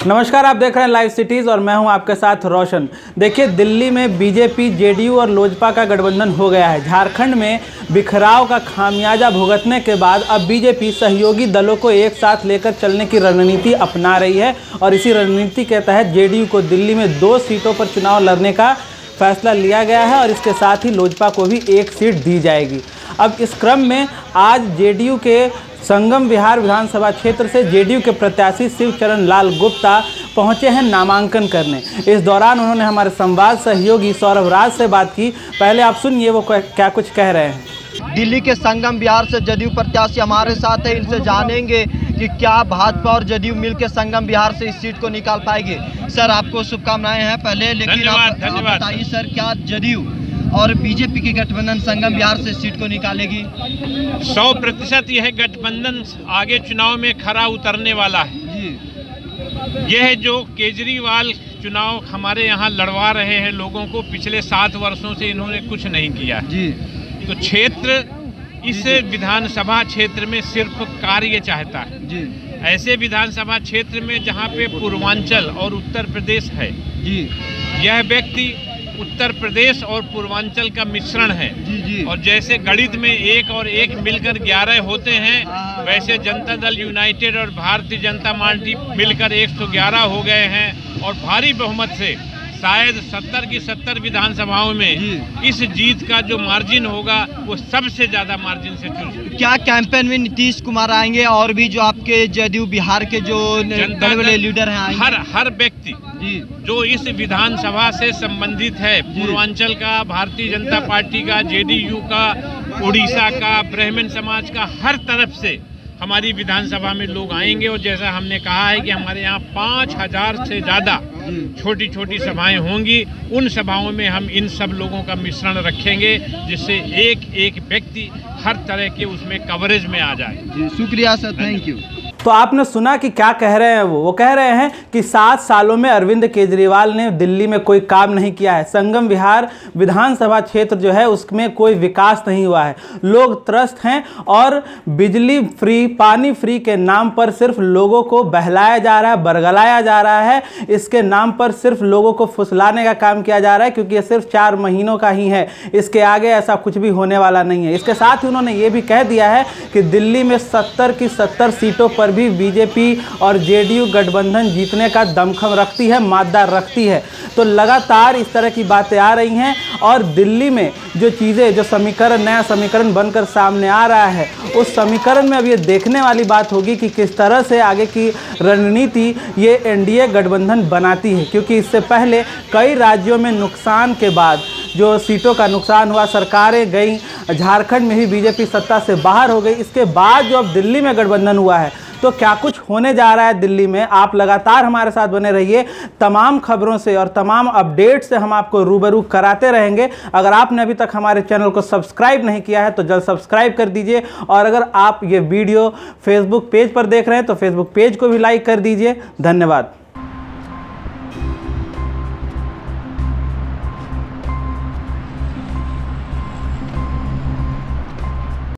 नमस्कार, आप देख रहे हैं लाइव सिटीज़ और मैं हूँ आपके साथ रोशन। देखिए, दिल्ली में बीजेपी, जेडीयू और लोजपा का गठबंधन हो गया है। झारखंड में बिखराव का खामियाजा भुगतने के बाद अब बीजेपी सहयोगी दलों को एक साथ लेकर चलने की रणनीति अपना रही है और इसी रणनीति के तहत जेडीयू को दिल्ली में दो सीटों पर चुनाव लड़ने का फैसला लिया गया है और इसके साथ ही लोजपा को भी एक सीट दी जाएगी। अब इस क्रम में आज जेडीयू के संगम बिहार विधानसभा क्षेत्र से जेडीयू के प्रत्याशी शिवचरण लाल गुप्ता पहुँचे हैं नामांकन करने। इस दौरान उन्होंने हमारे संवाद सहयोगी सौरभ राज से बात की। पहले आप सुनिए वो क्या कुछ कह रहे हैं। दिल्ली के संगम बिहार से जदयू प्रत्याशी हमारे साथ है। इनसे जानेंगे कि क्या भाजपा और जदयू मिलकर संगम बिहार से इस सीट को निकाल पाएगी। सर आपको शुभकामनाएँ हैं पहले लेकिन आप, आप बताइए सर। क्या जदयू और बीजेपी के गठबंधन संगम बिहार से सीट को निकालेगी। सौ प्रतिशत यह गठबंधन आगे चुनाव में खरा उतरने वाला है। यह जो केजरीवाल चुनाव हमारे यहाँ लड़वा रहे हैं लोगों को पिछले सात वर्षों से इन्होंने कुछ नहीं किया जी। तो क्षेत्र इस विधानसभा क्षेत्र में सिर्फ़ कार्य चाहता है। जी। ऐसे विधानसभा क्षेत्र में जहाँ पे पूर्वांचल और उत्तर प्रदेश है जी। यह व्यक्ति उत्तर प्रदेश और पूर्वांचल का मिश्रण है। जी जी। और जैसे गणित में एक और एक मिलकर ग्यारह होते हैं वैसे जनता दल यूनाइटेड और भारतीय जनता पार्टी मिलकर 111 हो गए हैं और भारी बहुमत से शायद 70 की 70 विधानसभाओं में इस जीत का जो मार्जिन होगा वो सबसे ज़्यादा मार्जिन से चुन क्या कैंपेन में नीतीश कुमार आएँगे और भी जो आपके जदयू बिहार के जो बड़े बड़े लीडर हैं आएँगे? हर हर व्यक्ति जो। इस विधानसभा से संबंधित है पूर्वांचल का भारतीय जनता पार्टी का जेडीयू का उड़ीसा का ब्राह्मण समाज का हर तरफ़ से हमारी विधानसभा में लोग आएँगे। और जैसा हमने कहा है कि हमारे यहाँ पाँच हज़ार से ज़्यादा छोटी छोटी सभाएँ होंगी। उन सभाओं में हम इन सब लोगों का मिश्रण रखेंगे जिससे एक एक व्यक्ति हर तरह के उसमें कवरेज में आ जाए। शुक्रिया सर थैंक यू तो आपने सुना कि क्या कह रहे हैं वो? वो कह रहे हैं कि सात सालों में अरविंद केजरीवाल ने दिल्ली में कोई काम नहीं किया है। संगम विहार विधानसभा क्षेत्र जो है, उसमें कोई विकास नहीं हुआ है। लोग त्रस्त हैं और बिजली फ्री, पानी फ्री के नाम पर सिर्फ़ लोगों को बहलाया जा रहा है, बरगलाया जा रहा है। इसके नाम पर सिर्फ़ लोगों को फुसलाने का काम किया जा रहा है, क्योंकि ये सिर्फ़ चार महीनों का ही है। इसके आगे ऐसा कुछ भी होने वाला नहीं है। इसके साथ ही उन्होंने ये भी कह दिया है कि दिल्ली में सत्तर की सत्तर सीटों पर भी बीजेपी और जेडीयू गठबंधन जीतने का दमखम रखती है, मादा रखती है। तो लगातार इस तरह की बातें आ रही हैं और दिल्ली में जो चीज़ें, जो समीकरण, नया समीकरण बनकर सामने आ रहा है, उस समीकरण में अब ये देखने वाली बात होगी कि किस तरह से आगे की रणनीति ये एनडीए गठबंधन बनाती है। क्योंकि इससे पहले कई राज्यों में नुकसान के बाद जो सीटों का नुकसान हुआ, सरकारें गई, झारखंड में ही बीजेपी सत्ता से बाहर हो गई। इसके बाद जो अब दिल्ली में गठबंधन हुआ है तो क्या कुछ होने जा रहा है दिल्ली में? आप लगातार हमारे साथ बने रहिए तमाम खबरों से और तमाम अपडेट से हम आपको रूबरू कराते रहेंगे। अगर आपने अभी तक हमारे चैनल को सब्सक्राइब नहीं किया है तो जल्द सब्सक्राइब कर दीजिए और अगर आप ये वीडियो फेसबुक पेज पर देख रहे हैं तो फेसबुक पेज को भी लाइक कर दीजिए। धन्यवाद।